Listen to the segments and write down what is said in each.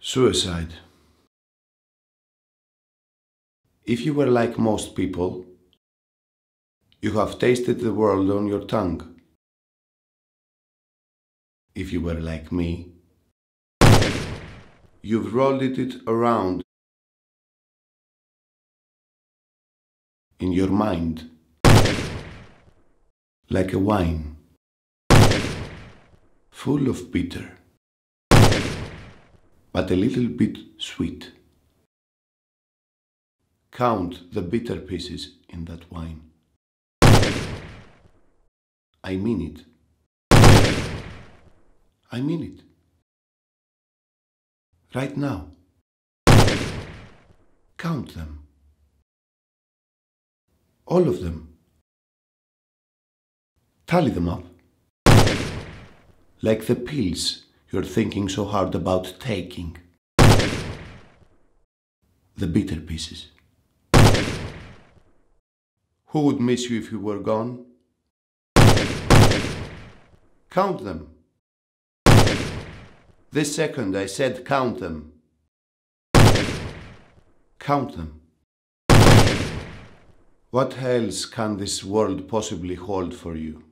Suicide. If you were like most people, you have tasted the world on your tongue. If you were like me, you've rolled it around in your mind like a wine full of bitter but a little bit sweet. Count the bitter pieces in that wine. I mean it. I mean it. Right now. Count them. All of them. Tally them up. Like the pills you're thinking so hard about taking. The bitter pieces. Who would miss you if you were gone? Count them. This second I said count them. Count them. What else can this world possibly hold for you?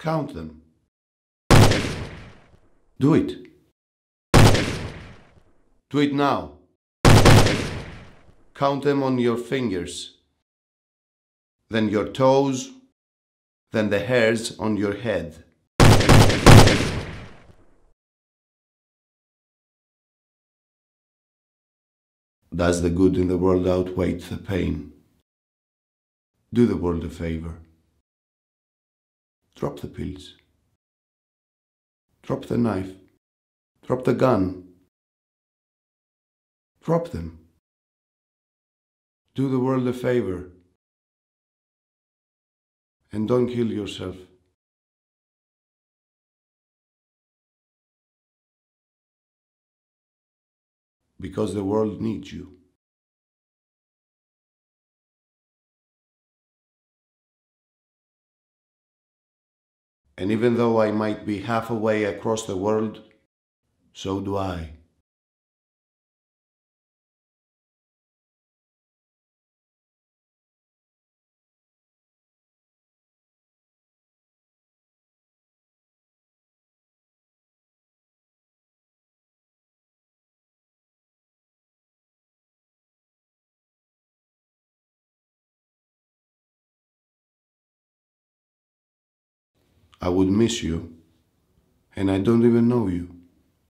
Count them. Do it. Do it now. Count them on your fingers, then your toes, then the hairs on your head. Does the good in the world outweigh the pain? Do the world a favor. Drop the pills. Drop the knife. Drop the gun. Drop them. Do the world a favor. And don't kill yourself. Because the world needs you. And even though I might be half away across the world, so do I. I would miss you, and I don't even know you.